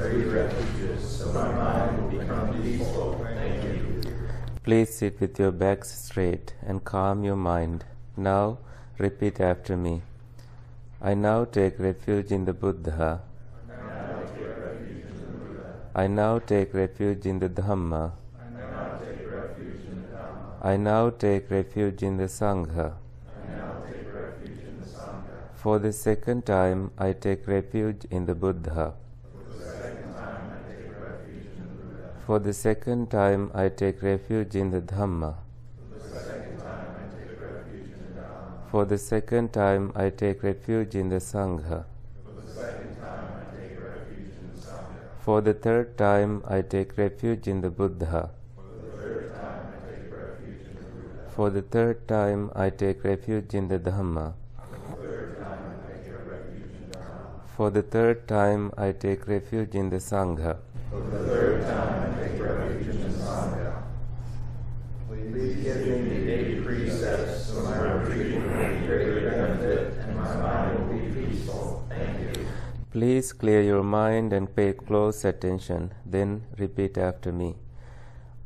so my mind will become. Please sit with your backs straight and calm your mind. Now repeat after me. I now take refuge in the Buddha. I now take refuge in the Dhamma. I now take refuge in the Sangha. For the second time, I take refuge in the Buddha. For the second time, I take refuge in the Dhamma. For the second time, I take refuge in the Sangha. For the third time, I take refuge in the Buddha. For the third time, I take refuge in the Dhamma. For the third time, I take refuge in the Sangha. For the third time, I take refuge in the Sangha. Please me the precepts so my retreat will be greater benefit and my mind will be peaceful. Thank you. Please clear your mind and pay close attention. Then repeat after me.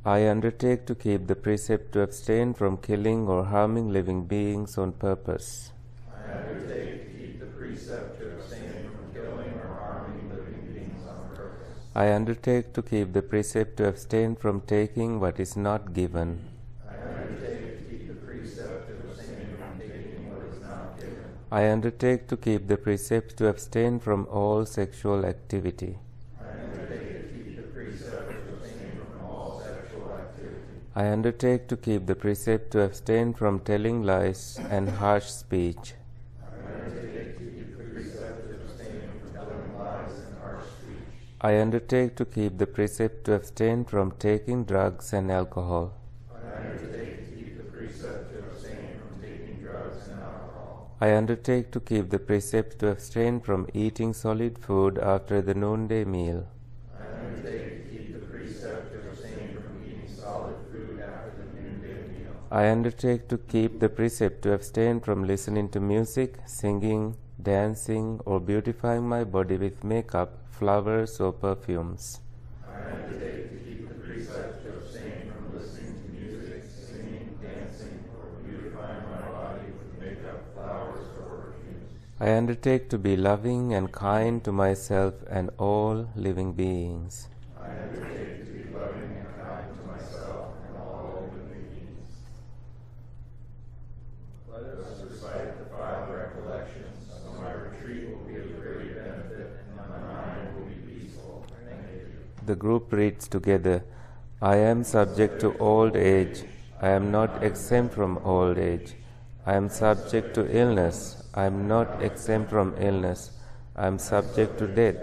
I undertake to keep the precept to abstain from killing or harming living beings on purpose. I undertake to keep the precept to abstain from killing or harming living beings on purpose. I undertake to keep the precept to abstain from taking what is not given. I undertake to keep the precept to abstain from taking what is not given. I undertake to keep the precept to abstain from all sexual activity. I undertake to keep the precept to abstain from telling lies and harsh speech. I undertake to keep the precept to abstain from taking drugs and alcohol. I undertake to keep the precept to abstain from taking drugs and alcohol. I undertake to keep the precept to abstain from eating solid food after the noonday meal. I undertake to keep the precept to abstain from eating solid food after the noonday meal. I undertake to keep the precept to abstain from listening to music, singing, dancing, or beautifying my body with makeup, flowers, or perfumes. I undertake to keep the precept to abstain from listening to music, singing, dancing, or beautifying my body with makeup, flowers, or perfumes. I undertake to be loving and kind to myself and all living beings. I undertake to be loving and kind to myself and all living beings. Let us recite the five recollections, so my retreat will be of great benefit and my mind will be peaceful. The group reads together I am subject to old age. I am not exempt from old age. I am subject to illness. I am not exempt from illness. I am subject to death.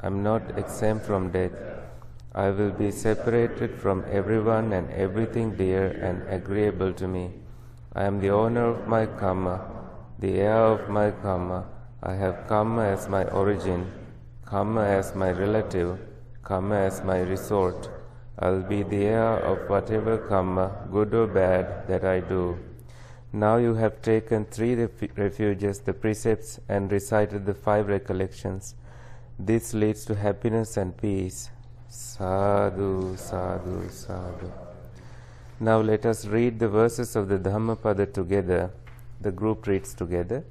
I am not exempt from death. I will be separated from everyone and everything dear and agreeable to me. I am the owner of my karma, the heir of my karma. I have karma as my origin, karma as my relative, karma as my resort. I will be the heir of whatever karma, good or bad, that I do. Now you have taken three refu- refuges, the precepts, and recited the five recollections. This leads to happiness and peace. Sadhu, sadhu, sadhu. Now let us read the verses of the Dhammapada together. The group reads together.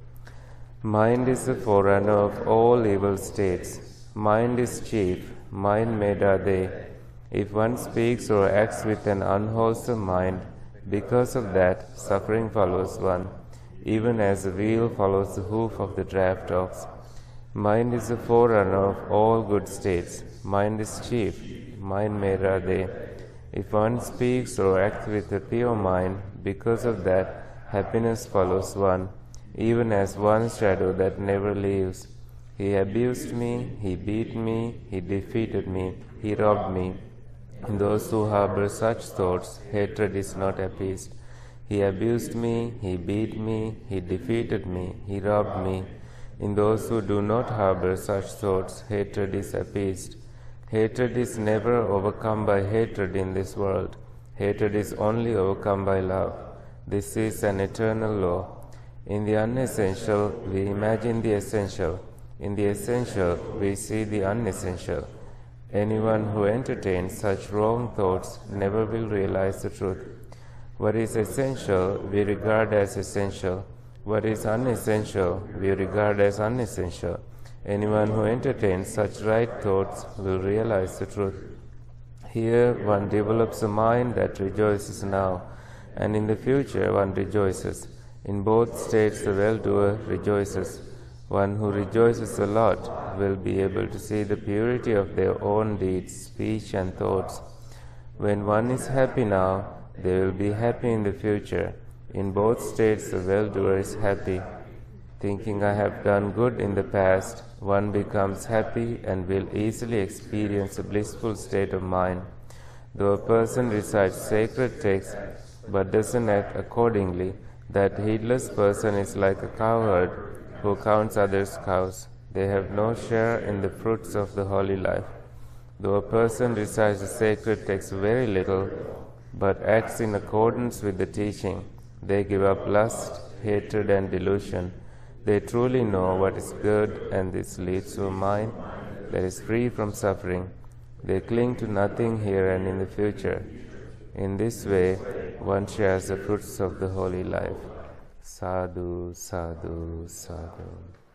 Mind is the forerunner of all evil states. Mind is chief. Mind made are they. If one speaks or acts with an unwholesome mind, because of that, suffering follows one, even as the wheel follows the hoof of the draft ox. Mind is the forerunner of all good states. Mind is chief. Mind are they. If one speaks or acts with a pure mind, because of that, happiness follows one, even as one's shadow that never leaves. He abused me, he beat me, he defeated me, he robbed me. In those who harbor such thoughts, hatred is not appeased. He abused me, he beat me, he defeated me, he robbed me. In those who do not harbor such thoughts, hatred is appeased. Hatred is never overcome by hatred in this world. Hatred is only overcome by love. This is an eternal law. In the unessential, we imagine the essential. In the essential, we see the unessential. Anyone who entertains such wrong thoughts never will realize the truth. What is essential, we regard as essential. What is unessential, we regard as unessential. Anyone who entertains such right thoughts will realize the truth. Here one develops a mind that rejoices now, and in the future one rejoices. In both states, the well doer rejoices. One who rejoices a lot will be able to see the purity of their own deeds, speech, and thoughts. When one is happy now, they will be happy in the future. In both states, the well doer is happy. Thinking I have done good in the past, one becomes happy and will easily experience a blissful state of mind. Though a person recites sacred texts but doesn't act accordingly, that heedless person is like a cowherd who counts others' cows. They have no share in the fruits of the holy life. Though a person recites the sacred text very little, but acts in accordance with the teaching, they give up lust, hatred, and delusion. They truly know what is good, and this leads to a mind that is free from suffering. They cling to nothing here and in the future. In this way, one shares the fruits of the holy life. සාදු සාදු සාදු.